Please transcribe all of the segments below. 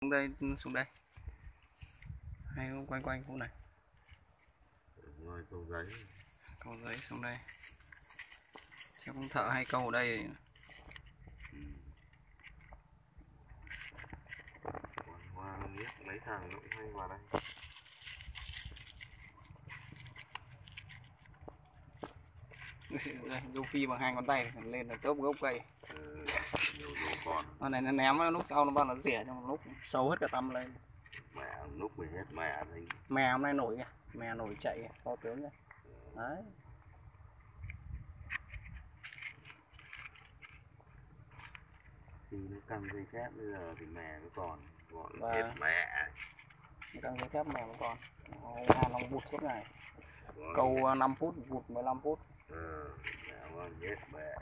xuống đây xuống đây. Hay quanh quanh khu này. Ngoài cầu giấy. Câu giấy xuống đây. Chắc cũng thợ hay câu ở đây. Còn hoa miết mấy thằng nó cũng hay vào đây? Đây, dâu phi bằng hai ngón tay lên là tốp gốc cây. Ừ, con này nó ném nó lúc sau nó bắt nó rỉa trong một lúc sâu hết cả tăm lên. Mẹ lúc mình hết mẹ thì mè hôm nay nổi kìa mè nổi chạy kìa, to tướng kìa. Đấy. Khi nó căng dây thép bây giờ thì mẹ nó còn gọi Và- hết mẹ. Nó đang giấy phép mè nó còn Nó long vụt suốt ngày. Câu à, 5 phút vụt 15 phút. Ờ, mẹ còn hết mẹ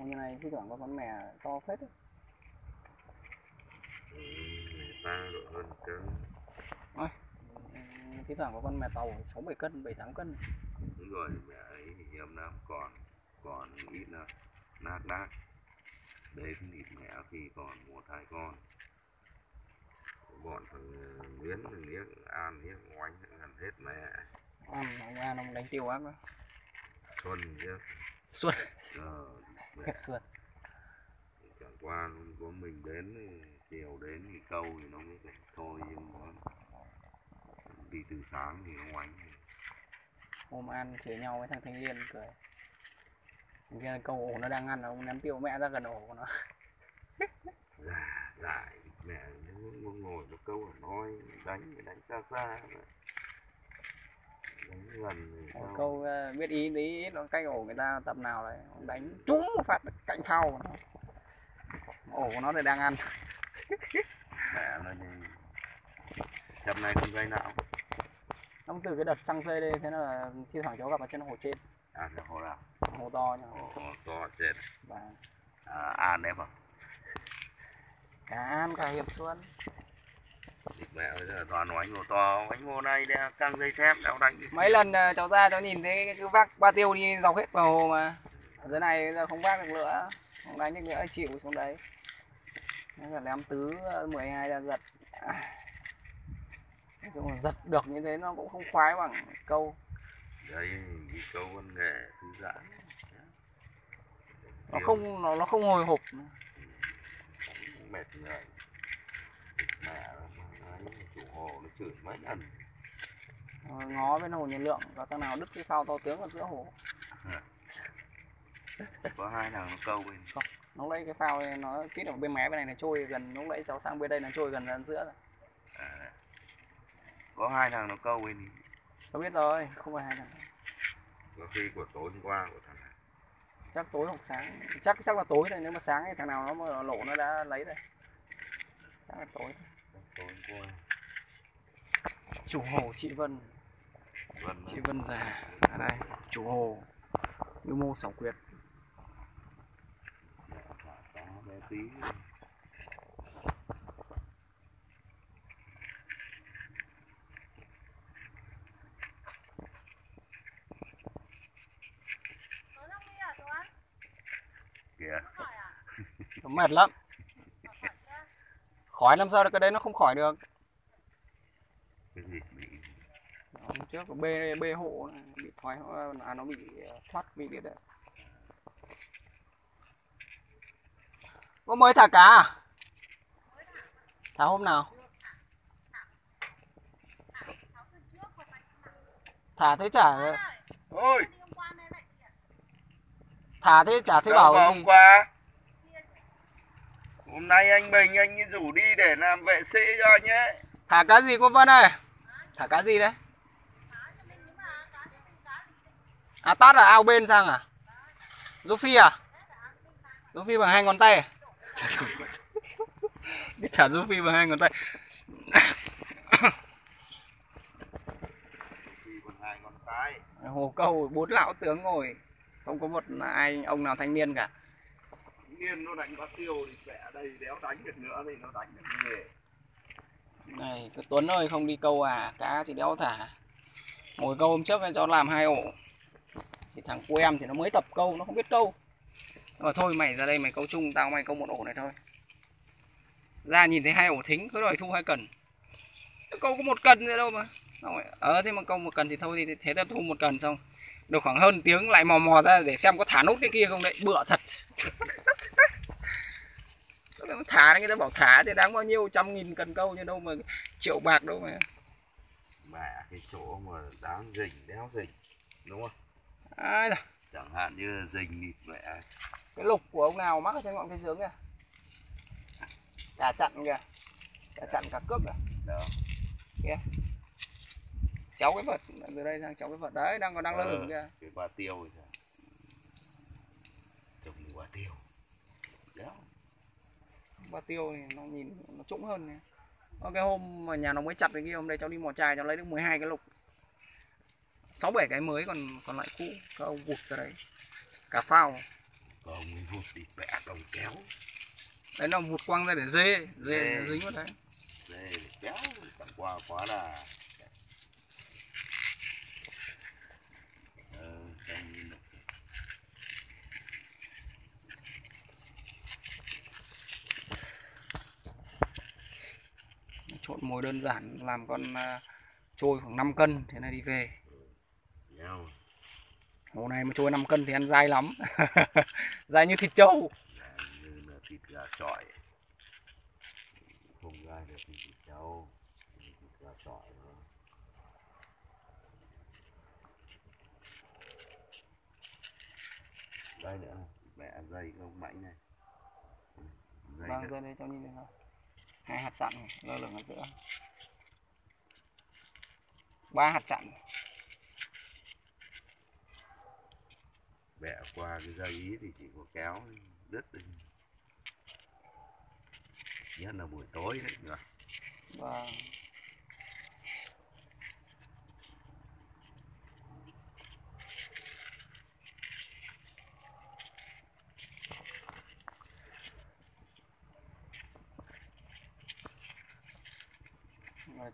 hôm nay thi thoảng có con mè to phết đấy. ta độ hơn Ừ, thi thoảng có con mè tàu 6 7 cân 7 8 cân. Đúng rồi mẹ ấy thì hiếm lắm còn còn ít là nát nát. Đấy cái thịt mẹ thì còn một hai con. Bọn thằng ờ, Nguyễn thằng Niếc An Niếc Oánh gần hết mẹ. Ăn ông ăn ông đánh tiêu ác quá. Xuân chứ. Suốt ờ, hết suốt chẳng qua có mình đến chiều đến thì câu thì nó mới phải thôi nhưng mà đi từ sáng thì nó oánh hôm ăn chửi nhau với thằng thanh niên cười. Thằng kia câu ổ nó đang ăn ông ném tiêu mẹ ra gần ổ của nó. Già lại mẹ nó nó ngồi nó câu ở nói đánh đánh xa xa. mà. đánh gần thì Một sao câu ờ, biết ý tí nó cách ổ người ta tập nào đấy ông đánh trúng một phát cạnh phao của nó. Ổ của nó thì đang ăn. Mẹ nó này không dây nào. Xong từ cái đợt trăng dây đây thế là thi thoảng cháu gặp ở trên hồ trên. À cái hồ nào? Hồ to nhá hồ, hồ to chết và à, an đấy mà. Cả an cả hiệp xuân mẹ bây giờ toàn oánh hồ to oánh hồ này đeo căng dây thép đeo đánh mấy lần ờ, cháu ra cháu nhìn thấy cứ vác ba tiêu đi dọc hết vào hồ mà. Ở dưới này bây giờ không vác được nữa không đánh được nữa chịu xuống đấy. Là ném tứ ờ, 12 ra giật. Nói chung là giật được như thế nó cũng không khoái bằng câu. Đây đi câu văn nghệ thư giãn. Nó không nó, nó không hồi hộp. Mệt người mẹ ấy, chủ hồ nó chửi mấy lần Ờ, ngó bên hồ nhiệt lượng có thằng nào đứt cái phao to tướng ở giữa hồ. Có hai thằng nó câu bên. Lúc đấy cái phao này nó tít ở bên mé bên này nó trôi gần lúc đấy cháu sang bên đây nó trôi gần ra giữa rồi. À, có hai thằng nó câu bên. Cháu biết rồi không phải hai thằng. Có khi của tối hôm qua của thằng này. Chắc tối hoặc sáng chắc chắc là tối thôi nếu mà sáng thì thằng nào nó mà lộ nó đã lấy rồi. Chắc là tối. Tối hôm qua chủ hồ chị Vân. Vân chị Vân già. Ở đây chủ hồ. Như mô xảo quyệt. Kìa. Mệt lắm. Khỏi làm sao được cái đấy nó không khỏi được cái gì bị hôm trước bê bê hộ bị thoái à, nó bị ờ, thoát vị biết đấy. Có mới thả cá à? Thả hôm nào? Thả thế chả ôi! Thả thế chả thấy đâu bảo hôm gì? qua? Hôm nay anh Bình anh rủ đi để làm vệ sĩ cho anh ấy. Thả cá gì cô Vân ơi? Thả cá gì đấy à tát là ao bên sang à? Dô phi à? Dô phi bằng hai ngón tay à? biết thả dô phi bằng hai ngón tay. Hồ câu bốn lão tướng ngồi. Không có một ai ông nào thanh niên cả. Nghiên nó đánh bắt tiêu thì sẽ đây đéo đánh được nữa thì nó đánh được nghề. Này Tuấn ơi không đi câu à cá thì đéo thả. Ngồi câu hôm trước cho làm hai ổ thì thằng cu em thì nó mới tập câu nó không biết câu. Mà thôi mày ra đây mày câu chung tao mày câu một ổ này thôi. Ra nhìn thấy hai ổ thính cứ đòi thu hai cần. Câu có một cần nữa đâu mà. Ờ à, thế mà câu một cần thì thôi thì thế ta thu một cần xong. Được khoảng hơn tiếng lại mò mò ra để xem có thả nốt cái kia không đấy. Bựa thật. Thả người ta bảo thả thì đáng bao nhiêu trăm nghìn cần câu chứ đâu mà triệu bạc đâu mà. Mẹ cái chỗ mà đáng rình đéo rình đúng không? Ai da, chẳng hạn như rình nịt mẹ cái lục của ông nào mắc ở trên ngọn cây dướng kìa. Cả chặn kìa. Cả chặn cả cướp kìa. Đó. Cháu cái vật từ đây sang cháu cái vật đấy đang còn đang lơ lửng kìa. cái ba tiêu rồi trồng quả tiêu. Đéo ba tiêu thì nó nhìn nó trũng hơn này. Cái hôm mà nhà nó mới chặt cái kia hôm đây cháu đi mò chài cháu lấy được 12 cái lục sáu bảy cái mới còn còn lại cũ các ông vụt ra đấy. Cả phao. Còn ông vụt đi bẹ đồng kéo. Đấy nó vụt quăng ra để dê dê Dê. dính vào đấy. Dê để kéo chẳng qua quá là ờ, trộn mồi đơn giản làm con à, trôi khoảng 5 cân thế này đi về hồ này mà trôi 5 cân thì ăn dai lắm. Dai như thịt trâu. Thịt gà chọi. Không gai được thịt trâu. Thịt gà đó đây nữa. Mẹ dây không? Mảnh này. Dây vâng nữa. đây cho nhìn này hai hạt chặn lơ lửng ở giữa. Ba hạt chặn bẻ qua cái dây ý thì chỉ có kéo đứt đi nhất là buổi tối đấy rồi vâng.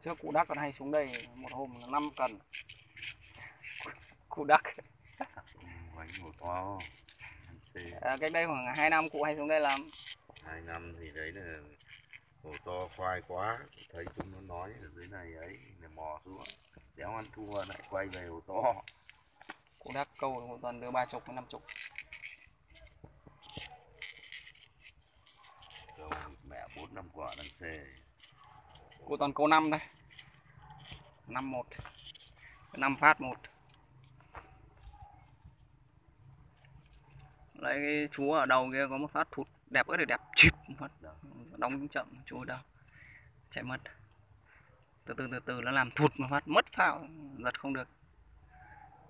Trước cụ đắc còn hay xuống đây, một hôm là 5 cần cụ đắc bánh một to. À, cách đây khoảng 2 năm cụ hay xuống đây làm. Hai năm thì đấy là hồ to khoai quá. Thấy chúng nó nói ở dưới này ấy là mò xuống. Đéo ăn thua lại quay về hồ to. Cụ đắc câu một tuần đưa ba chục năm chục. Mẹ bốn năm quả đang xê cụ toàn câu năm thôi. Năm một. Năm phát một đấy cái chú ở đầu kia có một phát thụt đẹp ớt thì đẹp chịp phát. Đóng chậm chú đâu chạy mất. Từ từ từ từ nó làm thụt một phát mất phao. Giật không được.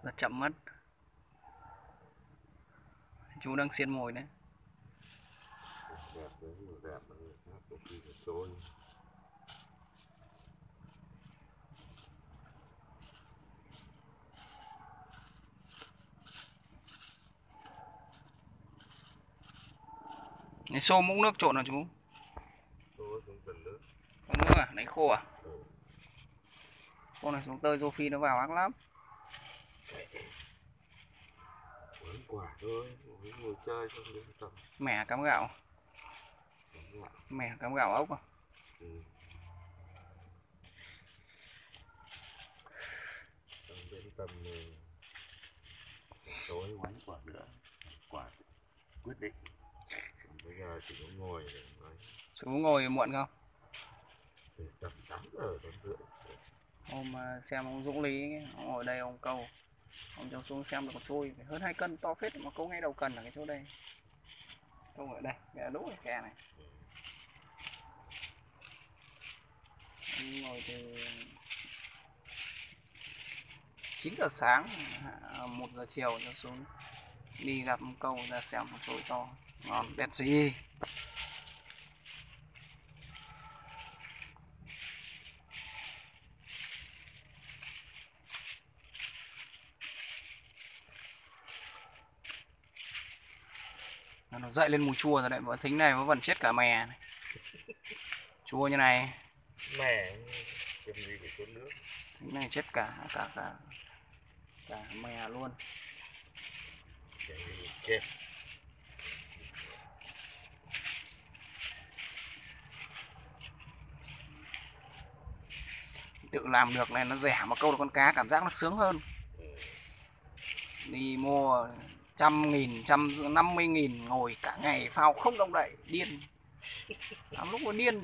Giật chậm mất. Chú đang xiên mồi đấy. Đẹp đấy đẹp đấy, đẹp đấy. Này, xô múc nước trộn hả chú. Cần nước à? Lấy khô à? Con này xuống tơi rô phi nó vào ác lắm. Quả thôi ngồi chơi xong đến tầm mẻ cắm gạo. Mẻ cắm gạo ốc à? ừ. đến tầm tối quánh quả nữa quả quyết định giờ chỉ có ngồi nói. Chú ngồi muộn không? Từ tầm tám giờ đến rưỡi hôm à, xem ông Dũng Lý ông ngồi đây ông câu. Ông cho xuống xem được một trôi phải hơn hai cân to phết mà câu ngay đầu cần ở cái chỗ đây. Câu ở đây cái đúng cái kè này. Ông ngồi từ 9 giờ sáng à, 1 giờ chiều cho xuống. Đi gặp câu ra xem một trôi to ngon gì Là nó dậy lên mùi chua rồi đấy bọn thính này nó vẫn chết cả mè này. chua như này. Gì nước. Thính này chết cả cả cả cả mè luôn. Chết tự làm được này nó rẻ mà câu được con cá cảm giác nó sướng hơn. Đi mua trăm nghìn trăm năm mươi nghìn ngồi cả ngày phao không động đậy điên. Lắm lúc nó điên.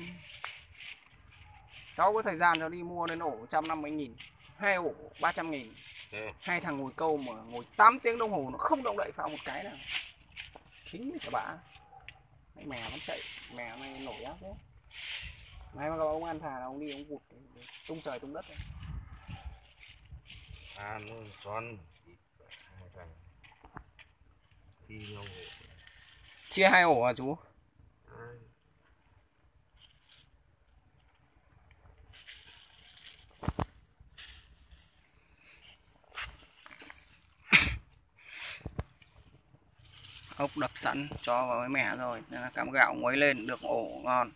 Cháu có thời gian cháu đi mua đến ổ trăm năm mươi nghìn hai ổ ba trăm nghìn. Ừ. hai thằng ngồi câu mà ngồi 8 tiếng đồng hồ nó không động đậy phao một cái nào. Chính là Cái mè nó chạy mè này nổi ác thế mai mà gặp ông ăn thà là ông đi ông vụt tung trời tung đất. Này. à thằng thi nhau chia hai ổ à chú? Ốc đập sẵn cho vào cái mẻ rồi Nên là cắm gạo nguấy lên được ổ ngon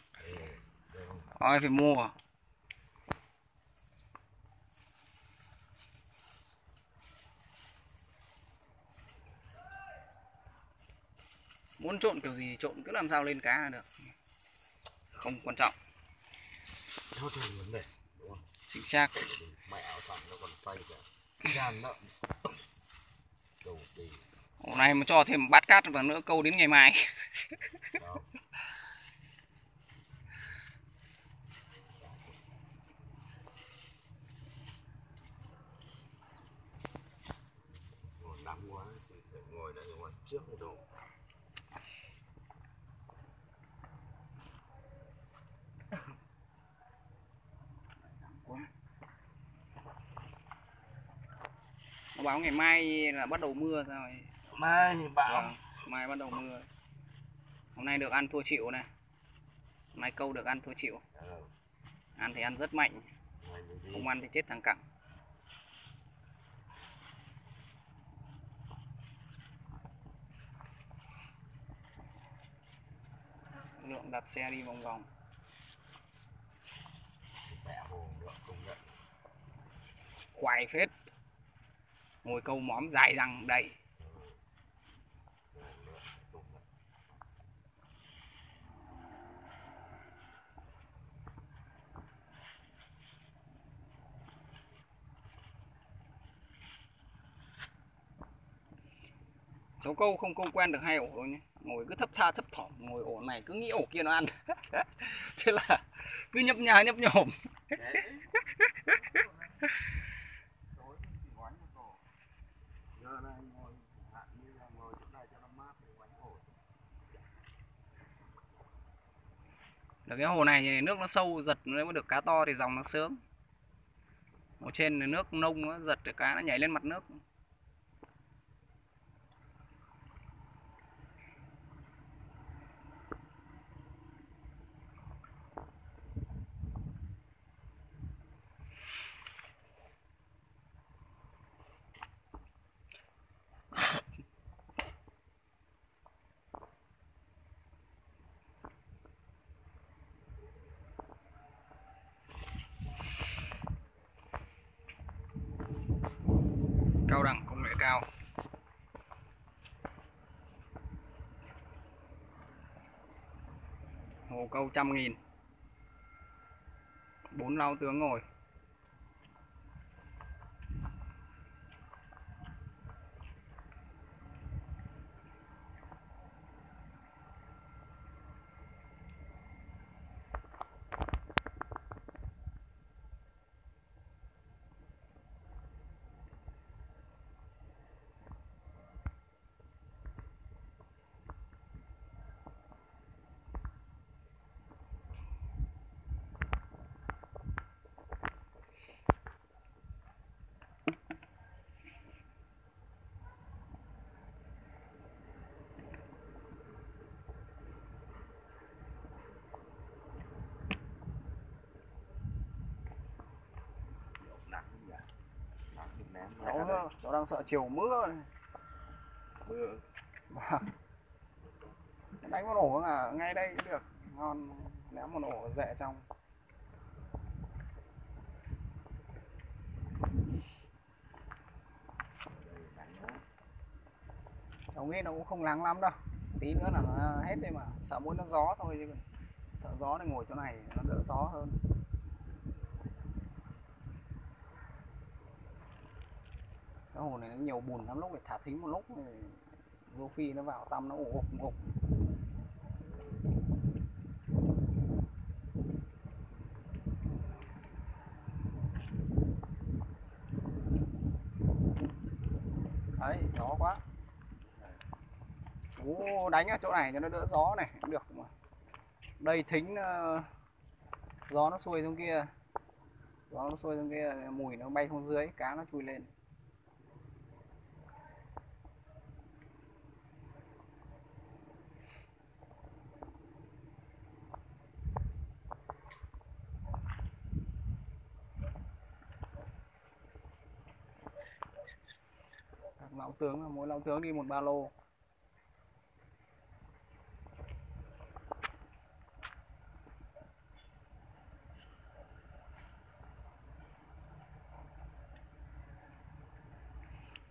Ôi phải mua? Muốn trộn kiểu gì trộn cứ làm sao lên cá là được. Không quan trọng. Thôi thì vấn đề chính xác. Mẹ áo thẳng nó còn tay cả gan đầu tì hôm nay mà cho thêm bát cát vào nữa câu đến ngày mai đó ngồi nắng quá thì phải ngồi đây ngồi trước cái đồ nó báo ngày mai là bắt đầu mưa rồi mai bão Vâng, mai bắt đầu mưa. Hôm nay được ăn thua chịu này. Hôm nay câu được ăn thua chịu. Ờ, ăn thì ăn rất mạnh. Không ăn thì chết thằng cẳng lượng đạp xe đi vòng vòng. Khoái phết ngồi câu móm dài răng đầy nhận cháu câu không câu quen được hai ổ đâu nhé. Ngồi cứ thấp tha thấp thỏm ngồi ổ này cứ nghĩ ổ kia nó ăn. Thế là cứ nhấp nhà nhấp nhổm giờ này ngồi hạn như là ngồi chỗ này cho nó mát thì quánh ổi được cái hồ này thì nước nó sâu, giật nếu mà được cá to thì dòng nó sướng ở trên nước nông nó giật, cá nó nhảy lên mặt nước. Cao đẳng công nghệ cao. Hồ câu trăm nghìn. Bốn lao tướng ngồi. Ra đây. cháu, cháu đang sợ chiều mưa mưa. Vâng. đánh một ổ à ngay đây cũng được. Ngon ném một ổ rẻ trong. Cháu nghĩ nó cũng không nắng lắm đâu. Tí nữa là nó hết đây mà. Sợ mỗi nó gió thôi chứ. Sợ gió thì ngồi chỗ này nó đỡ gió hơn cái hồ này nó nhiều bùn lắm, lúc phải thả thính một lúc thì rô phi nó vào tăm, nó ủ ục ục. Đấy, gió quá. Chú đánh ở chỗ này cho nó đỡ gió này, cũng được mà. Đây thính ờ, gió nó xuôi xuống kia. Gió nó xuôi xuống kia, mùi nó bay xuống dưới, cá nó chui lên các lão tướng là mỗi lão tướng đi một ba lô.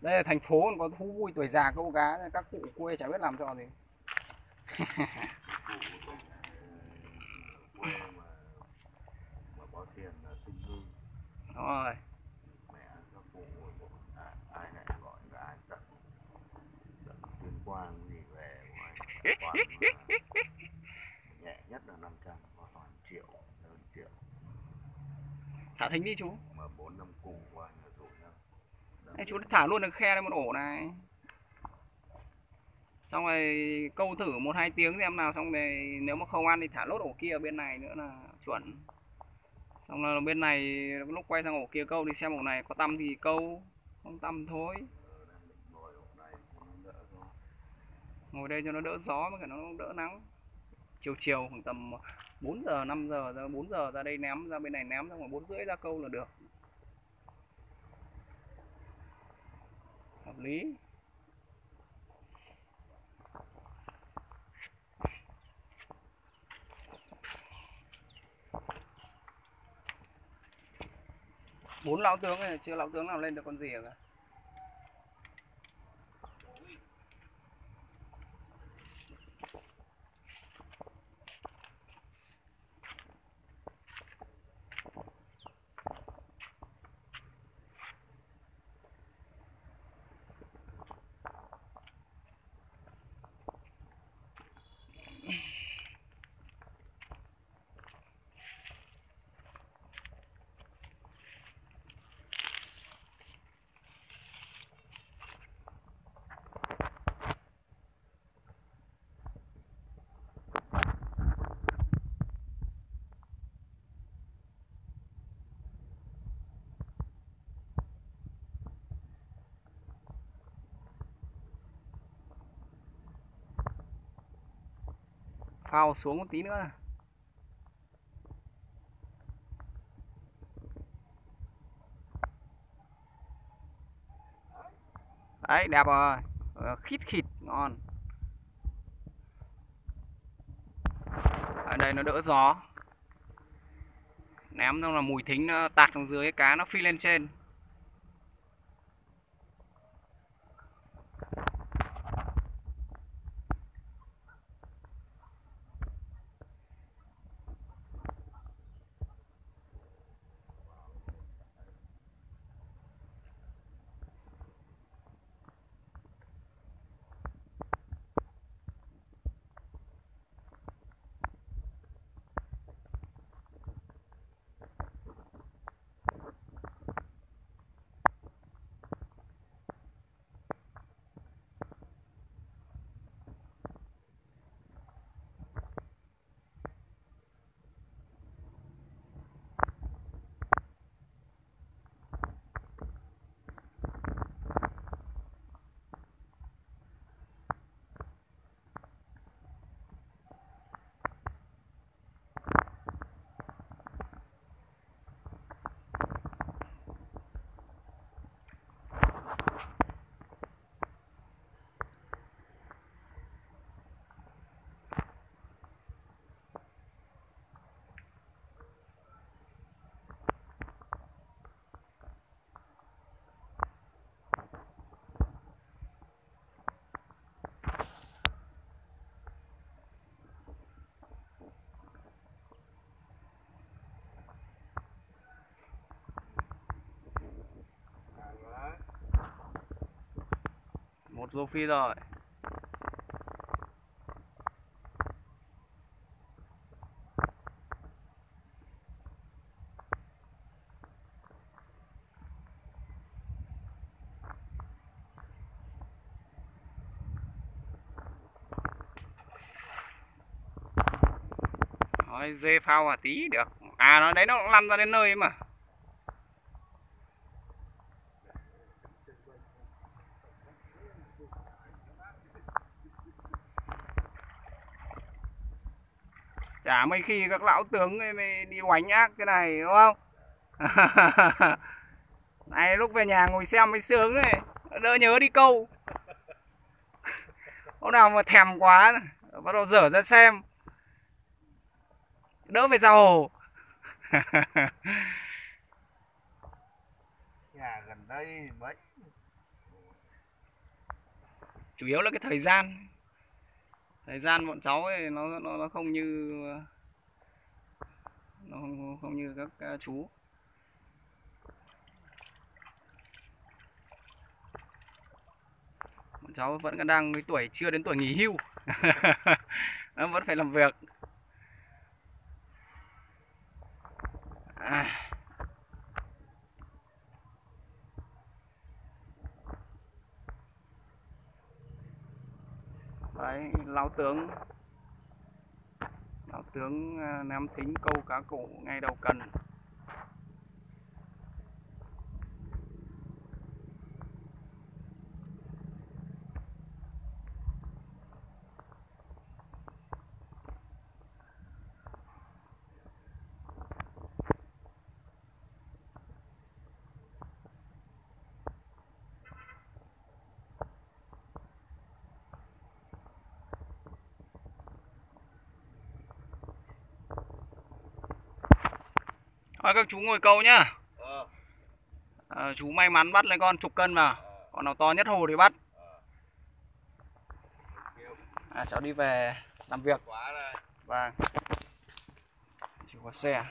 Đây là thành phố còn có thú vui tuổi già câu cá các cụ quê chả biết làm trò gì. Hư rồi mẹ các cụ à, ai lại gọi là ai tận tận tuyên quang gì về ngoài quán mà nhẹ nhất là 500 hoặc toàn triệu hơn triệu. Thả thính đi chú. Mà bốn năm cụ qua nhà rồi nhá Đây, chú thả luôn được khe lên một ổ này. Xong rồi câu thử một hai tiếng xem nào xong rồi nếu mà không ăn thì thả lốt ổ kia ở bên này nữa là chuẩn. Xong là bên này lúc quay sang ổ kia câu thì xem ổ này có tăm thì câu? Không tăm thôi đang định ngồi ở đây cho nó đỡ thôi ngồi đây cho nó đỡ gió mà cả nó đỡ nắng. Chiều chiều khoảng tầm 4 giờ 5 giờ ra 4 giờ ra đây ném, ra bên này ném ra rồi bốn rưỡi ra câu là được. Hợp lý. Bốn lão tướng này, chưa lão tướng nào lên được con gì cả. Phao xuống một tí nữa. Đấy, đẹp rồi. Ờ, khít khịt, ngon. Ở đây nó đỡ gió. Ném xong là mùi thính nó tạt xuống dưới, cá nó phi lên trên. Một rô phi rồi. Nói dê phao à tí, được. À nó đấy nó lăn ra đến nơi ấy mà. Chả mấy khi các lão tướng đi oánh ác cái này đúng không? Này lúc về nhà ngồi xem mới sướng ấy. Đỡ nhớ đi câu. Hôm nào mà thèm quá Bắt đầu dở ra xem. Đỡ về ra hồ. Nhà gần đây mấy chủ yếu là cái thời gian thời gian bọn cháu ấy nó nó nó không như nó không, không như các chú. Bọn cháu vẫn còn đang cái tuổi chưa đến tuổi nghỉ hưu. Nó vẫn phải làm việc. À. đấy lão tướng. Lão tướng à, nam thính câu cá cụ ngay đầu cần. Thôi các chú ngồi câu nhá. Ờ. À, Chú may mắn bắt lên con chục cân vào. Con nào to nhất hồ thì bắt. À, Cháu đi về làm việc. Quá Vâng. Chịu có xe